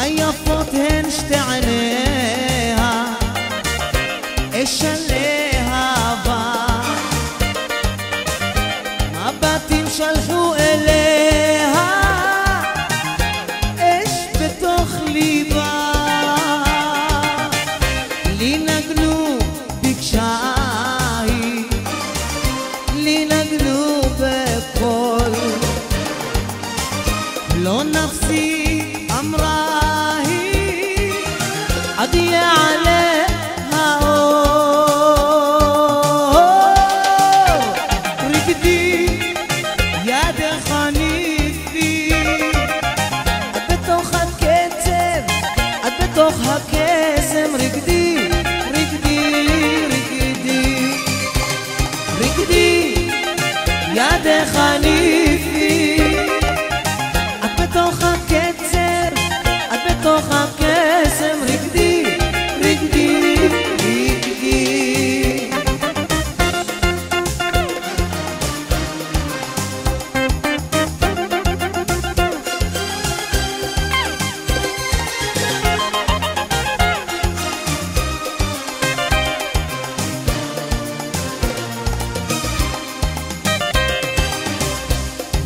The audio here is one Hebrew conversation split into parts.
היפות הן שתי עיניה, אש עליה הלהבה. מבטים שלחו אליה, אש בתוך ליבה. לי נגנו ביקשה היא, לי נגנו בקול. לא נפסיק בתוך הקסם, רקדי, רקדי, רקדי, רקדי, ידך ניפי,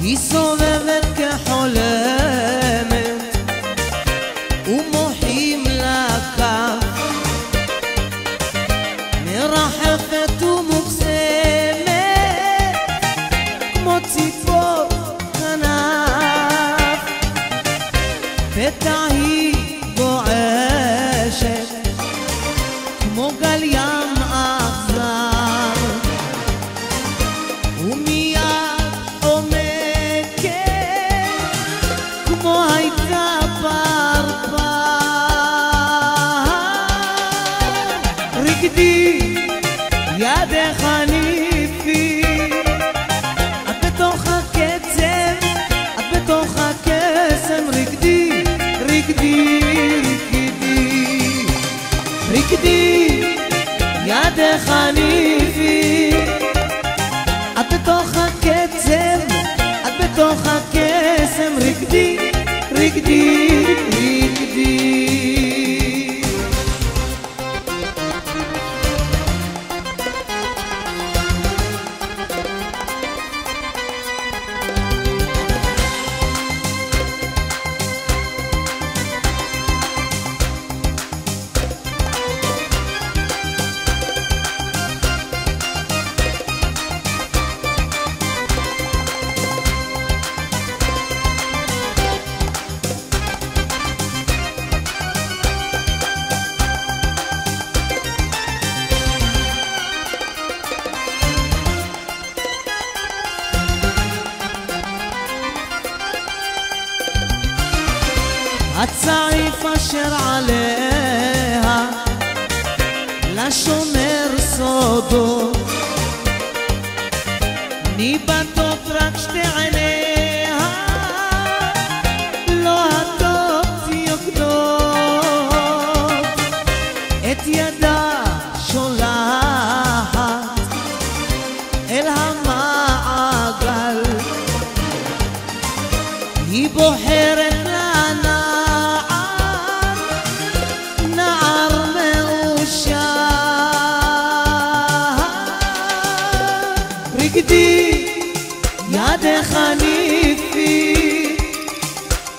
היא סובבת כחולמת ומוחים לה כף. מרחפת ומוקסמת כמו ציפור כנף. פתע היא גועשת רקדי, ידך ניפי, את בתוך הקצב, את בתוך הקסם, רקדי, רקדי, רקדי, רקדי, ידך ניפי. את בתוך הקצב, את בתוך הקסם, רקדי, רקדי, הצעיף אשר עליה לשומר סודו. ניבטות רק שתי עיניה לא הטוב יוקדות. את ידה שולחת אל המעגל. היא בוחרת רקדי, ידך ניפי,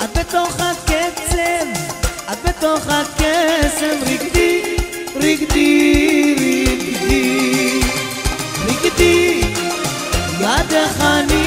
את בתוך הקצב, את בתוך הקסם, רקדי, רקדי, רקדי, רקדי, ידך ניפי.